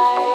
life.